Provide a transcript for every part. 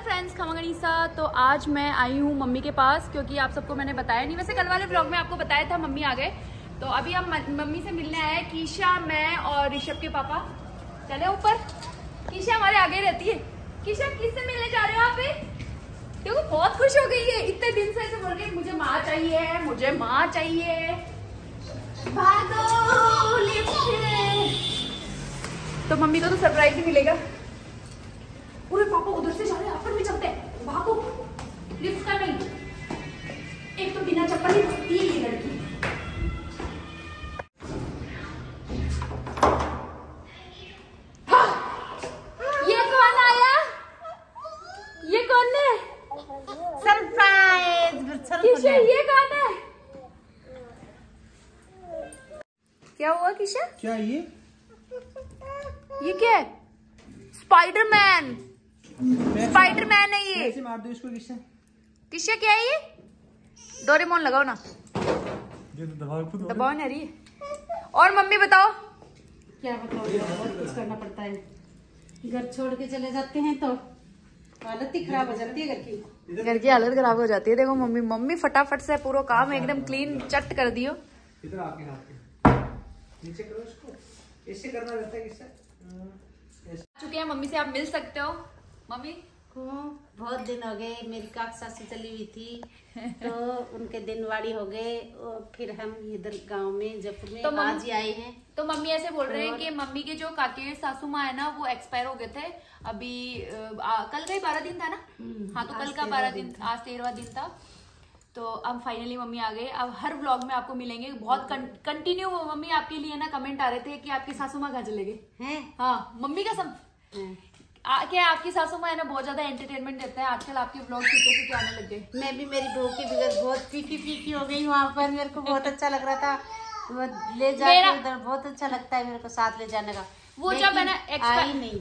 Hello friends खमा गणिसा तो आज मैं आई हूँ मम्मी के पास, क्योंकि आप सबको मैंने बताया नहीं। वैसे कल वाले ब्लॉग में आपको बताया था मम्मी आ गए तो अभी हम मम्मी से मिलने आए कीशा, मैं और ऋषभ के पापा। चले ऊपर। कीशा हमारे आगे रहती है। कीशा किससे मिलने जा रहे हो आप देखो, बहुत खुश हो गई है। इतने दिन से ऐसे बोल रही मुझे माँ चाहिए, मुझे माँ चाहिए। तो मम्मी को तो सरप्राइज़ ही मिलेगा। पूरे पापा उधर से जा रहे हैं चप्पल ही भागती है ये लड़की। हाँ! ये कौन आया? ये कौन है? सरप्राइज़ किशा ये कौन है? क्या हुआ किशा क्या ये? ये क्या है? स्पाइडरमैन स्पाइडरमैन है ये। मार दो इसको किससे? किससे क्या है ये? डोरेमोन लगाओ ना। ये तो दबाओ ना रही और मम्मी बताओ। क्या बताओ बहुत कुछ करना पड़ता है। घर छोड़ के चले जाते हैं तो हालत ही खराब हो जाती है घर की। घर की हालत खराब हो जाती है। देखो मम्मी मम्मी फटाफट से पूरा काम एकदम क्लीन चट कर दियो। इधर आपके हाथ पे। नीचे करो इसको। ऐसे करना रहता है किससे चुके हैं मम्मी से आप मिल सकते हो। मम्मी को बहुत दिन हो गए मेरी काक सासू चली हुई थी तो उनके दिनवाड़ी हो गए और फिर हम इधर गाँव में जयपुर में तो मम्मी- आज ही आए हैं। तो मम्मी ऐसे बोल रहे हैं कि मम्मी के जो काके सासू माँ है ना वो एक्सपायर हो गए थे। अभी आ, कल का ही बारह दिन था ना? हाँ तो कल का बारह दिन आज तेरहवा दिन था। तो अब फाइनली मम्मी आ गए। अब हर व्लॉग में आपको मिलेंगे। बहुत कंटिन्यू मम्मी आपके लिए ना कमेंट आ रहे थे कि आपकी सासू माँ कहाँ चले गए। हैं? हाँ मम्मी का सब हैं। आ, क्या आपकी सासू माँ है ना बहुत ज़्यादा एंटरटेनमेंट देता है। आजकल आपके व्लॉग सीखे सीखे आने लग? गए मैं भी मेरी बहू के बगैर बहुत फीकी फीकी हो गई वहाँ पर। मेरे को बहुत अच्छा लग रहा था। वो ले जाके मेरा- उधर बहुत अच्छा लगता है मेरे को साथ ले जाने का। वो जब लेकिन है ना एक्सपायर- आई नहीं।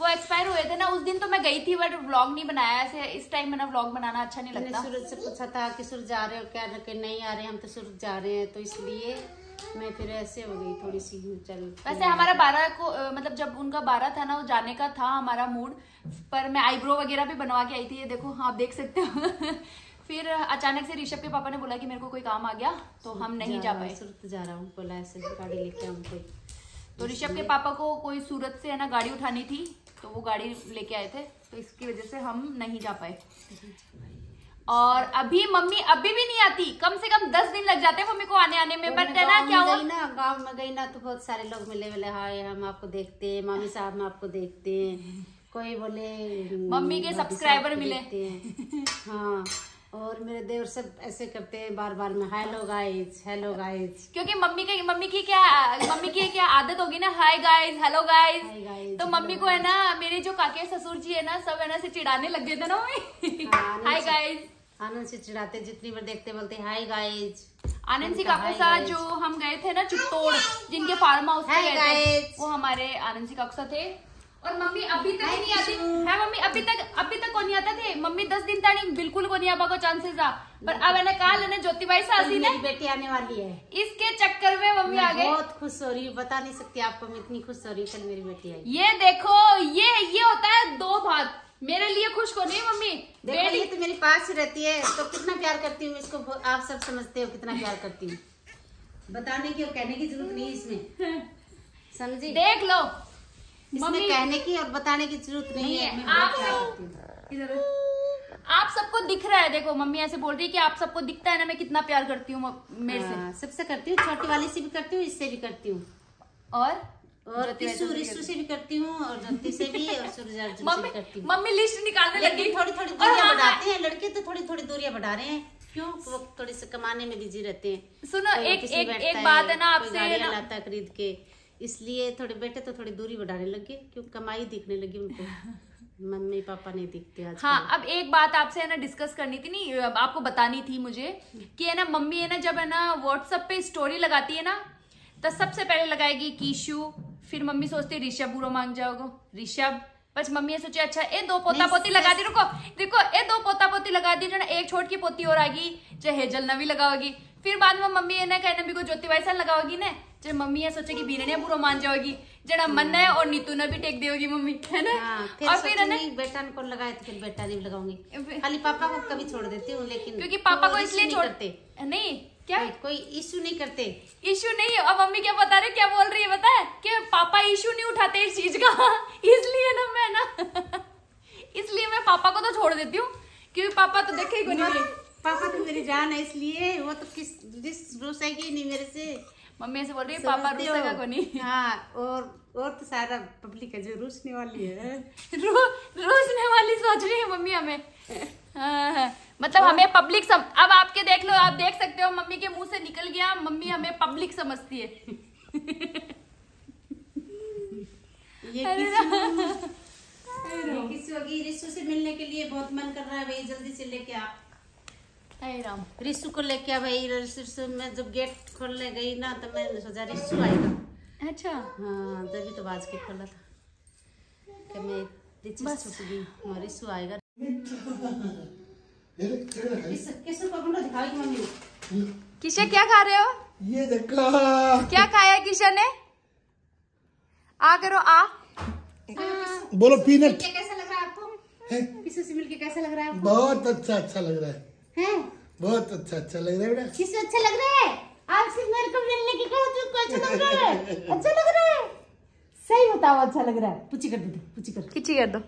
वो एक्सपायर हुए थे ना उस दिन तो मैं गई थी बट व्लॉग नहीं बनाया। ऐसे इस टाइम में ना व्लॉग बनाना अच्छा नहीं लगता। सूरज से पूछा था कि सूरज जा रहे हो क्या? नहीं आ रहे हम तो सूरज जा रहे हैं। तो इसलिए मैं फिर ऐसे हो गई थोड़ी सी चल वैसे हमारा बारह को मतलब जब उनका बारह था ना वो जाने का था हमारा मूड पर मैं आईब्रो वगैरह भी बनवा के आई थी ये देखो हाँ, आप देख सकते हो। फिर अचानक से ऋषभ के पापा ने बोला कि मेरे को कोई काम आ गया तो हम नहीं जा पाए। सूरत जा रहा हूँ बोला ऐसे गाड़ी लेके कोई तो ऋषभ के पापा को कोई सूरत से है ना गाड़ी उठानी थी तो वो गाड़ी लेके आए थे तो इसकी वजह से हम नहीं जा पाए। और अभी मम्मी अभी भी नहीं आती। कम से कम दस दिन लग जाते हैं मम्मी को आने आने में। बट ना क्या हुआ? गई ना गाँव में गई ना तो बहुत सारे लोग मिले बोले हाय हम आपको देखते हैं मामी साहब हम आपको देखते हैं। कोई बोले मम्मी के सब्सक्राइबर मिले। हाँ। और मेरे देवर सब ऐसे करते हैं बार बार में हेलो गाइज़ हेलो गाइज़ क्योंकि मम्मी के मम्मी की क्या मम्मी की क्या आदत होगी ना हाय गाइस हेलो गाइस तो मम्मी को है ना मेरे जो काके ससुर जी है ना सब है ना से चिढ़ाने लग गए थे ना मम्मी। हाँ, हाय गाइस आनंद से चिढ़ाते जितनी बार देखते बोलते हाय गाइज़ आनंद सिंह उनका काकू hi सा guys. जो हम गए थे ना चित्तौड़ जिनके फार्म हाउस पे गए थे वो हमारे आनंद सिंह काकू थे। और मम्मी अभी तक ही नहीं आती। है मम्मी अभी तक अभी तक कौन आता थे? मम्मी दस दिन तक नहीं बिल्कुल को नहीं आबा को चांसेस था पर अब है ना कहा लेने ज्योति भाई से हसी ने मेरी बेटी आने वाली है। इसके चक्कर में मम्मी आ गई बहुत खुश हो रही हूँ बता नहीं सकती आपको मैं इतनी खुश हो रही कल मेरी बेटी आई। ये देखो ये ये होता है दो बात मेरे लिए खुश को नहीं मम्मी देखो ये तो मेरे पास ही रहती है तो कितना प्यार करती हूँ इसको आप सब समझते हो कितना प्यार करती हूँ। बताने की और कहने की ज़रूरत नहीं इसमें। समझी? देख लो। इसमें कहने की और बताने की ज़रूरत नहीं नहीं है है। आप हूँ। आप सबको दिख रहा है देखो मम्मी ऐसे बोल रही है कि आप सबको दिखता है ना मैं कितना प्यार करती हूँ मेरे से। हाँ, सबसे करती हूँ छोटी वाली से भी करती हूँ इससे भी करती हूँ। और? और रिशु से भी करती हूँ और ज्योति से भी और सूरज अर्जुन से मम्मी भी करती हूँ। मम्मी लिस्ट निकालने लगी। थोड़ी थोड़ी दूरियाँ हाँ, बढ़ाते हैं। लड़के तो थोड़ी थोड़ी दूरियाँ बढ़ा रहे हैं। क्यों? वो थोड़ी से कमाने में बिज़ी रहते हैं। सुनो एक एक एक बात है ना आपसे लाता खरीद के। इसलिए थोड़े बेटे तो थोड़ी दूरी बढ़ाने लगे क्यों? कमाई दिखने लगी उनको। मम्मी पापा नहीं दिखते आज हाँ अब एक बात आपसे है ना डिस्कस करनी थी। नहीं आपको बतानी थी मुझे कि है ना मम्मी है ना जब है ना व्हाट्सएप पे स्टोरी लगाती है ना तो सबसे पहले लगाएगी कीशु फिर मम्मी सोचती ऋषभ बुरो मांग जाओगे? ऋषभ बस मम्मी ये सोचे अच्छा ए दो पोता पोती लगा दी रुको देखो ए दो पोता पोती लगा दी जो ना एक छोट की पोती और आएगी चाहे हेजल नवी लगाओगी। फिर बाद में मम्मी ये ना कहना भी को ज्योति सन लगाओगी ना चाहे मम्मी ये सोचे कि बीरने बुरो मान जाओगी जरा मन है और नीतू ने भी टेक दी होगी मम्मी है ना? हाँ, फिर और फिर है ना बेटा को लगाए तो फिर बेटा नहीं लगाऊँगी। खाली पापा को कभी छोड़ देती हूँ लेकिन क्योंकि पापा को इसलिए issue छोड़ नहीं करते। नहीं क्या? कोई- कोई इशू नहीं करते। इशू नहीं अब मम्मी क्या बता रहे क्या बोल रही है बता? है कि पापा इशू नहीं उठाते इस चीज़ का। इसलिए ना मैं ना इसलिए मैं पापा को तो छोड़ देती हूँ क्योंकि पापा तो देखे ही नहीं। पापा तो मेरी जान है इसलिए वो तो किस जिस रोसेगी नहीं मेरे से। मम्मी ऐसे बोल रही है पापा रुसेगा को नहीं। हाँ और और तो सारा पब्लिक है जो रूसने वाली है। रो, रोजने वाली सोच रही है मम्मी हमें। हाँ, हाँ। मतलब हमें पब्लिक सम... अब आपके देख लो आप देख सकते हो मम्मी के मुँह से निकल गया मम्मी हमें पब्लिक समझती है। ये किसी ये किसी होगी रिशु से मिलने के लिए बहुत मन कर रहा है भाई जल्दी से लेके आ। राम। रिशु को लेके आ भाई रिशु मैं जब गेट खोलने गई ना तो मैंने सोचा रिशु आएगा। अच्छा। हाँ तभी तो बाज के खोला था। कि मैं रिशु छुप गई। हाँ रिशु आएगा। किस- किसको पकड़ो दिखाएगी मम्मी किशा क्या खा रहे हो? ये देखो। क्या खाया किशा ने? आ करो आ। बोलो पीनट कैसा लग रहा है आपको? किसी से मिलके कैसा लग रहा है आपको? बहुत अच्छा अच्छा लग रहा है। हैं? बहुत अच्छा अच्छा लग रहा है बेटा। किसे अच्छा लग रहा है? आप सिर्फ़ मेरे को मिलने की कहो तुमको अच्छा लग रहा है। अच्छा लग रहा है। सही बताओ अच्छा लग रहा है। पूछी कर दे पूछी कर। खिची कर दो।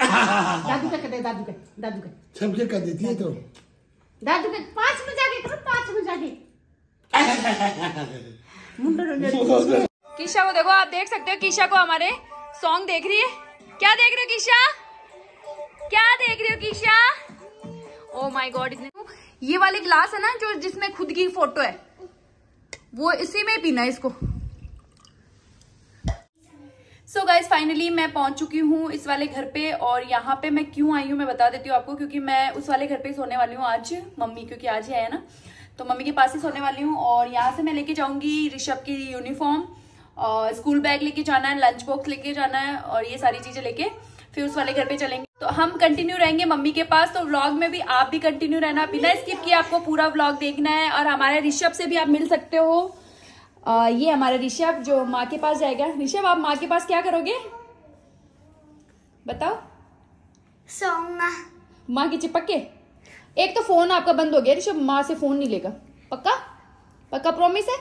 दादू का कहते दादू का दादू का। सबके कर देती है तो। दादू का पाँच में जाके करो पाँच में जाके मुंडो किशा को देखो आप देख सकते हो किशा को हमारे सॉन्ग देख रही है। क्या देख रहे हो किशा? क्या देख रहे हो किशा? ओ माय गॉड इतने ये वाली ग्लास है ना जो जिसमें खुद की फ़ोटो है वो इसी में पीना है इसको। सो गाइज़ फाइनली मैं पहुँच चुकी हूँ इस वाले घर पे और यहाँ पे मैं क्यों आई हूँ मैं बता देती हूँ आपको, क्योंकि मैं उस वाले घर पे सोने वाली हूँ आज, मम्मी, क्योंकि आज ही आया ना। तो मम्मी के पास ही सोने वाली हूँ और यहाँ से मैं लेके जाऊँगी ऋषभ की यूनिफॉर्म और स्कूल बैग लेके जाना है लंच बॉक्स लेके जाना है और ये सारी चीज़ें लेके फिर उस वाले घर पे चलेंगे। तो हम कंटिन्यू रहेंगे मम्मी के पास तो व्लॉग में भी आप भी कंटिन्यू रहना। बिना स्किप किए आपको पूरा व्लॉग देखना है और हमारे ऋषभ से भी आप मिल सकते हो। आ, ये हमारा ऋषभ जो माँ के पास जाएगा। ऋषभ आप माँ के पास क्या करोगे? बताओ। सोना माँ की चिपक के एक तो फ़ोन आपका बंद हो गया ऋषभ माँ से फ़ोन नहीं लेगा। पक्का? पक्का प्रॉमिस है?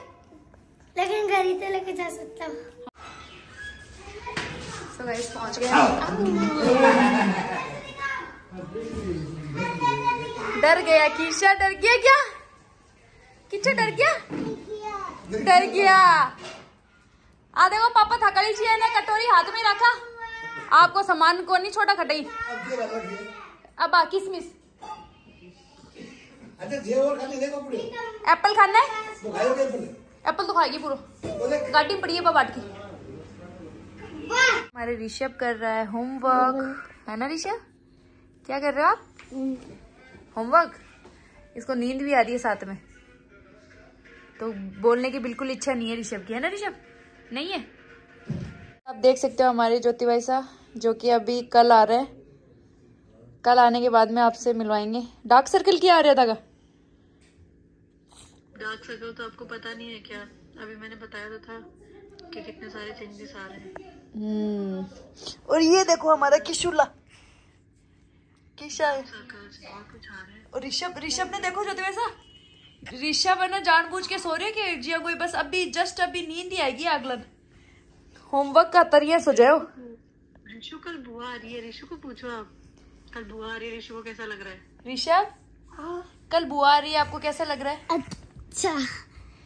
लेकिन घर ही तो लेके जा सकता हूँ। So guys, पहुँच गए। डर गया कीशा डर गया क्या? किच्छा डर गया? डर गया। आ देखो पापा थकड़ी चाहिए ना कटोरी हाथ में रखा। आपको सामान को नहीं छोटा खटाई। अब आ किसमिस। अच्छा जे और खाली देखो पूरे। एप्पल खाना है? तो एप्पल तो खाएगी पूरा। गाड़ी में पड़ी है बाबाट की। हमारे ऋषभ कर रहा है होमवर्क। है ना ऋषभ? क्या कर रहे हो आप? होमवर्क? इसको नींद भी आ रही है साथ में। तो बोलने की बिल्कुल इच्छा नहीं है ऋषभ की है ना ऋषभ? नहीं है? आप देख सकते हो हमारे ज्योति भाई साहब जो कि अभी कल आ रहे हैं। कल आने के बाद में आपसे मिलवाएँगे। डार्क सर्कल क्या आ रहा था डार्क सर्कल तो आपको पता नहीं है क्या? अभी मैंने बताया तो था कि कितने सारे चेंजेस आ रहे हैं। हम्म। और ये देखो हमारा किशुला। किशा है। और ऋषभ ऋषभ ने देखो ज्योति वैसा ऋषभ है ना जानबूझ के सो रहे कि जिया कोई? बस अभी जस्ट अभी नींद ही आएगी अगलन होमवर्क का तरिया सो जाओ रिशु कल बुआ आ रही है। रिशु को पूछो आप। कल बुआ आ रही है। रिशु को कैसा लग रहा है? ऋषभ कल बुआ आ रही है आपको कैसा लग रहा है? अच्छा।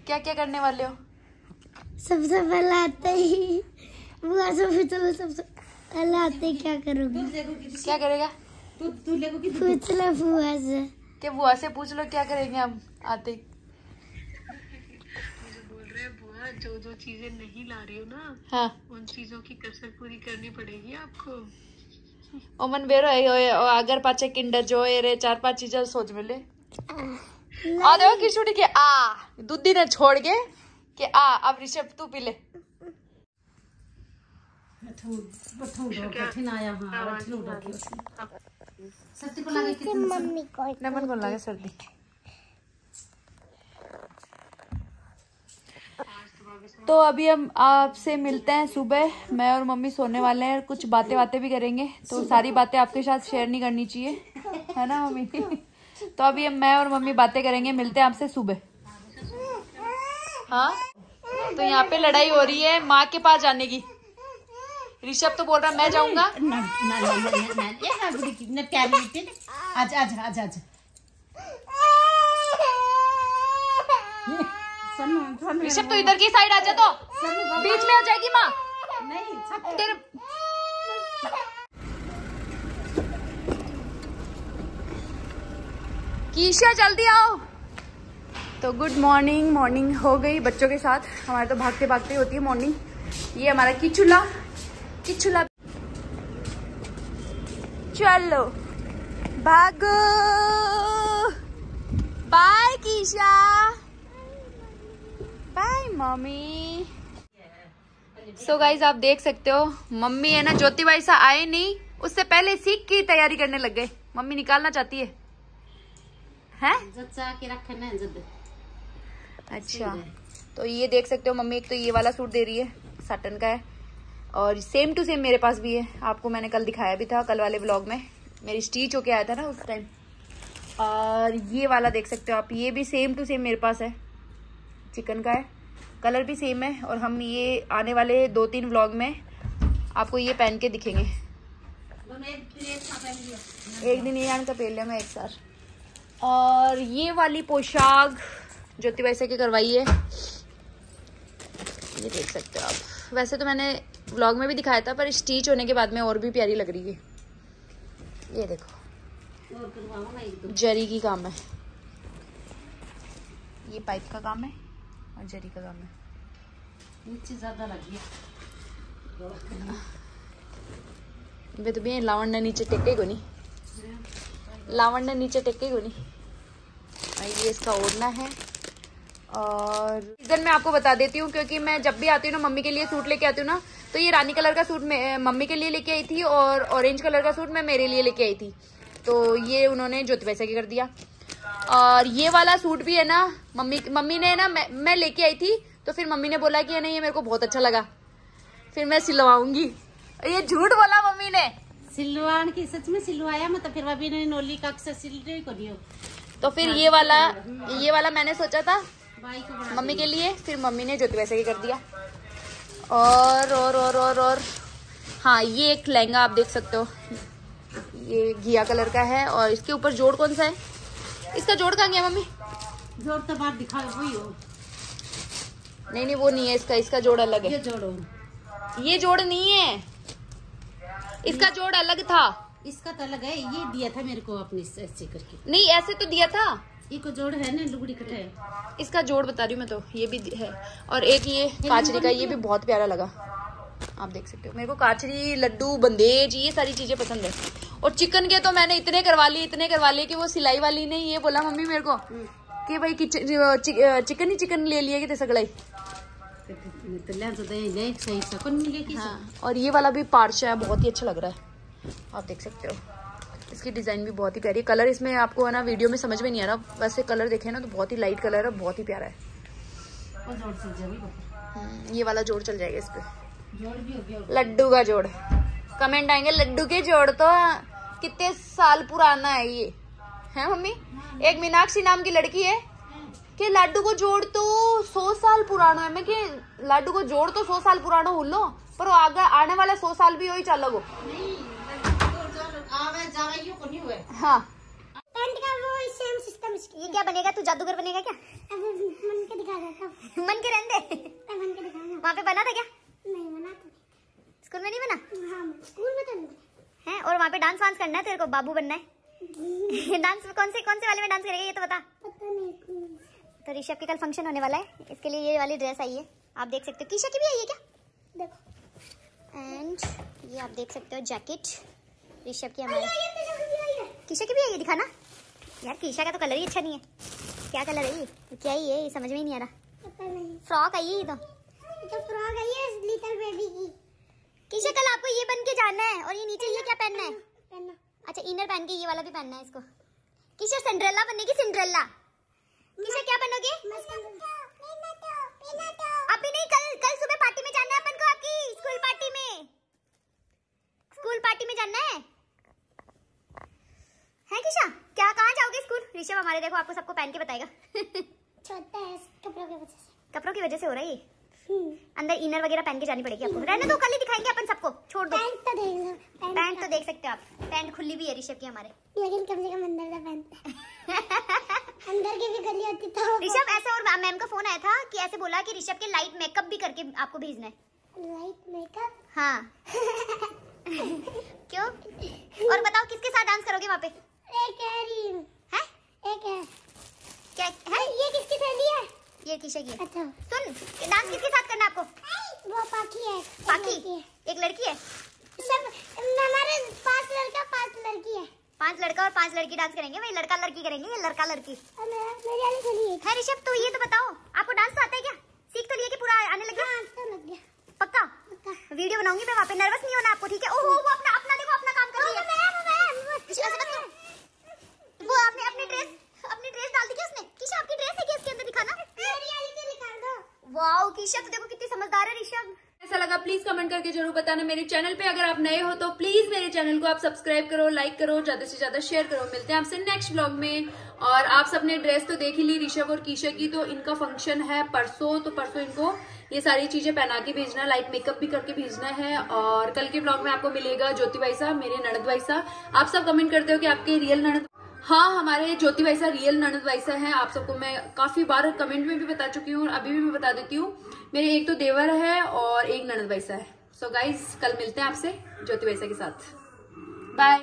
क्या क्या करने वाले हो? सबसे पहले आते ही। बुआ से पूछो मैं सबसे पहले आते ही। क्या करूँगी? क्या करेगा? तू तू लेगो कि पूछ ले बुआ से। कि बुआ से पूछ लो क्या करेंगे हम? आते ही। मुझे बोल रहे हैं बुआ जो जो चीज़ें नहीं ला रही हो ना हाँ। उन चीज़ों की कसर पूरी करनी पड़ेगी आपको। ओमन बेरो है ओए, ओ अगर पाचे किंडर जो है रे चार पाँच चीज़ें सोच मिले। आ देखो किशुड़ी के आ दूधी ने छोड़ के कि आ अब ऋषभ तू पी ले। बथू बथू कठिन आया हाँ कठिन। उठा सत्य को लगे कितने मम्मी को नमन को लगे सर्दी तो अभी हम आपसे मिलते हैं सुबह मैं और मम्मी सोने वाले हैं कुछ बातें बातें भी करेंगे तो सारी बातें आपके साथ शेयर नहीं करनी चाहिए है ना मम्मी तो अभी हम मैं और मम्मी बातें करेंगे मिलते हैं आपसे सुबह हाँ तो यहाँ पे लड़ाई हो रही है माँ के पास जाने की ऋषभ तो बोल रहा मैं जाऊँगा। ना ना ना ना ना ना ये बुढ़ी कितने प्यारी बेटे ने आज आज आज आज। सुनो सुनो ऋषभ तो इधर की साइड आ जा तो। बीच में हो जाएगी माँ। नहीं तेरे कीशा जल्दी आओ। तो गुड मॉर्निंग मॉर्निंग हो गई बच्चों के साथ। हमारे तो भागते भागते होती है मॉर्निंग ये हमारा किचुला चलो। भागो। Bye Kisha. Bye mummy. So guys आप देख सकते हो मम्मी है ना ज्योति भाई सा आए नहीं उससे पहले सीख की तैयारी करने लग गए। मम्मी निकालना चाहती है। हैं? अच्छा। तो ये देख सकते हो मम्मी एक तो ये वाला सूट दे रही है साटन का है। और सेम टू सेम मेरे पास भी है। आपको मैंने कल दिखाया भी था, कल वाले ब्लॉग में। मेरी स्टीच होके आया था ना उस टाइम और ये वाला देख सकते हो आप, ये भी सेम टू सेम मेरे पास है। चिकन का है। कलर भी सेम है और हम ये आने वाले दो तीन व्लॉग में आपको ये पहन के दिखेंगे। एक दिन ये आन का पहन लिया मैं एक साथ और ये वाली पोशाक ज्योति वैसे की करवाई है। ये देख सकते हो आप। वैसे तो मैंने व्लॉग में भी दिखाया था पर स्टीच होने के बाद में और भी प्यारी लग रही है। ये देखो। जरी की काम है। ये पाइप का काम है और जरी का काम है। नीचे ज़्यादा लगी वे तो भी लावण ने नीचे टेके को नहीं। लावण ने नीचे टेके को नहीं। ये इसका ओढ़ना है। और रीजन मैं आपको बता देती हूँ क्योंकि मैं जब भी आती हूँ ना मम्मी के लिए सूट लेके आती हूँ ना तो ये रानी कलर का सूट मैं मम्मी के लिए लेके आई थी और ऑरेंज कलर का सूट मैं मेरे लिए लेके आई थी। तो ये उन्होंने ज्योति वैसे की कर दिया। और ये वाला सूट भी है ना मम्मी मम्मी ने ना मैं, मैं लेके आई थी तो फिर मम्मी ने बोला कि है ना ये मेरे को बहुत अच्छा लगा। फिर मैं सिलवाऊँगी। ये झूठ बोला मम्मी ने। सिलवान की सच में सिलवाया मतलब फिर अभी ने नोली का अक्सर सिल रही को दियो तो फिर ये वाला ये वाला मैंने सोचा था को मम्मी के लिए फिर मम्मी ने ज्योति वैसे ही कर दिया। और और और और और। हाँ ये एक लहंगा आप देख सकते हो। ये घिया कलर का है और इसके ऊपर जोड़ कौन सा है? इसका जोड़ कहाँ गया मम्मी? जोड़ तो बात दिखा वही हो। नहीं नहीं वो नहीं है इसका इसका जोड़ अलग है। ये जोड़ो ये जोड़ नहीं है। इसका जोड़ अलग था। इसका तो अलग है ये दिया था मेरे को अपने ऐसे करके। नहीं ऐसे तो दिया था। ये जोड़ है ना लुगड़ी कटे इसका जोड़ बता रही हूँ मैं तो ये भी है। और एक ये काचरी का ये भी बहुत प्यारा लगा। आप देख सकते हो। मेरे को काचरी लड्डू बंदेज ये सारी चीज़ें पसंद है। और चिकन के तो मैंने इतने करवा लिए इतने करवा लिए कि वो सिलाई वाली ने ये बोला मम्मी मेरे को कि भाई किच- चि- चिकन ही चिकन ले लिए कि सगड़ा ही तो तो सकन मिलेगी? हाँ। और ये वाला भी पार्शा है बहुत ही अच्छा लग रहा है। आप देख सकते हो। इसकी डिज़ाइन भी बहुत ही प्यारी है। कलर इसमें आपको है ना वीडियो में समझ में नहीं आ रहा। वैसे कलर देखे ना तो बहुत ही लाइट कलर है बहुत ही प्यारा है। हम्म, ये वाला जोड़ चल जाएगा इस पे। जोड़ भी हो गया। लड्डू का जोड़। कमेंट आएँगे लड्डू के जोड़ तो कितने साल पुराना है ये। है मम्मी? एक मीनाक्षी नाम की लड़की है। कि लाडू को जोड़ तो सौ साल पुराना है। मैं कि लाडू को जोड़ तो सौ साल पुराना हो लो पर आगे आने वाला सौ साल भी वही चल गो आवे जावे यू को नहीं हुए हाँ। का वो सेम सिस्टम ये क्या बनेगा? तू जादूगर बनेगा क्या? मन के दिखा मन के रहने मन के दिखा वहाँ पे बना था क्या? नहीं बना तो स्कूल में नहीं बना? हाँ स्कूल में तो है? और वहाँ पे डांस वांस करना है? तेरे को बाबू बनना है? डांस कौन से कौन से वाले में डांस करेगा? ये तो बता। पता नहीं तो ऋषभ के कल फ़ंक्शन होने वाला है। इसके लिए ये वाली ड्रेस आई है। आप देख सकते हो। कीशा की भी आई है क्या? देखो। एंड ये आप देख सकते हो जैकेट ऋषभ की हमारे। कीशा की भी आई है दिखाना। यार कीशा का तो कलर ही अच्छा नहीं है। क्या कलर है ये? क्या ही है? ये समझ में ही नहीं आ रहा। फ्रॉक आई है तो। तो फ्रॉक आई है लिटिल बेबी की। कीशा कल आपको ये बन के जाना है और ये नीचे ये क्या पहनना है? अच्छा इनर पहन के ये वाला भी पहनना है इसको। कीशा सिंड्रेला बनेगी सिंड्रेला। कीशा क्या बनोगे? अभी नहीं कल कल सुबह पार्टी में जाना है अपन को आपकी स्कूल पार्टी में। स्कूल पार्टी में जाना है? है किशा? क्या कहाँ जाओगे स्कूल? ऋषभ हमारे देखो आपको सबको पहन के बताएगा। छोटा है कपड़ों की वजह से। कपड़ों की वजह से हो रहा है हम्म। अंदर इनर वगैरह पहन के जानी पड़ेगी आपको। रहने दो कल ही दिखाएँगे अपन सबको। छोड़ दो। पैंट तो देख लो पैंट तो देख सकते हो आप। पैंट खुली भी है ऋषभ की हमारे। लेकिन कम से कम अंदर का पैंट अंदर की भी गली होती तो। ऋषभ ऐसा और मैम का फ़ोन आया था कि ऐसे बोला कि ऋषभ के लाइट मेकअप भी करके आपको भेजना है। लाइट मेकअप हाँ। क्यों? और बताओ किसके साथ डांस करोगे वहाँ पे? एक है रीम है? एक है क्या है? ये किसकी थैली है? ये किशा की है? अच्छा। सुन डांस किसके साथ करना आपको? वो पाखी है। पाखी? एक लड़की है? सब हमारे पाँच लड़का पाँच लड़की है। पाँच लड़का और पाँच लड़की डांस करेंगे? वही लड़का लड़की करेंगे ये लड़का लड़की। है। ऋषभ तो ये तो बताओ आपको डांस तो आता है क्या? सीख तो लिया कि पूरा आने लग गया? हाँ तो लग गया। पक्का? पक्का। वीडियो बनाऊँगी मैं वहाँ पे नर्वस नहीं होना आपको ठीक है? ओहो वो अपना अपना देखो अपना काम कर रही है किशा, ऐसे मत करो। वो आपने अपनी ड्रेस अपनी ड्रेस डाल दी क्या उसने किशा आपकी ड्रेस है क्या इसके अंदर दिखाना मेरी वाली तो निकाल दो वाओ देखो कितनी समझदार है ऋषभ। ऐसा लगा प्लीज़ कमेंट करके ज़रूर बताना मेरे चैनल पे अगर आप नए हो तो प्लीज़ मेरे चैनल को आप सब्सक्राइब करो लाइक करो, ज़्यादा से ज़्यादा शेयर करो। मिलते हैं आपसे नेक्स्ट ब्लॉग में। और आप सबने ड्रेस तो देख ही ली ऋषभ और कीशा की तो इनका फ़ंक्शन है परसों तो परसों इनको ये सारी चीज़ें पहना के भेजना लाइट मेकअप भी करके भेजना है। और कल के ब्लॉग में आपको मिलेगा ज्योति भाई साहब, मेरे ननद भाई साहब। आप सब कमेंट करते हो कि आपके रियल ननद हाँ हमारे ज्योति वैसा रियल ननद वैसा है। आप सबको मैं काफ़ी बार कमेंट में भी बता चुकी हूँ और अभी भी मैं बता देती हूँ। मेरे एक तो देवर है और एक ननद वैसा है। सो so गाइज़ कल मिलते हैं आपसे ज्योति वैसा के साथ। बाय